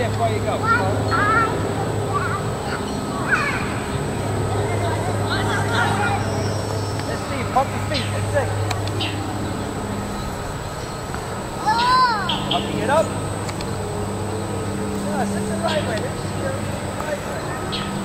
step while you go. Let's see, pump your feet, that's it. Pumping it up. No, sit the right way. Let's right way.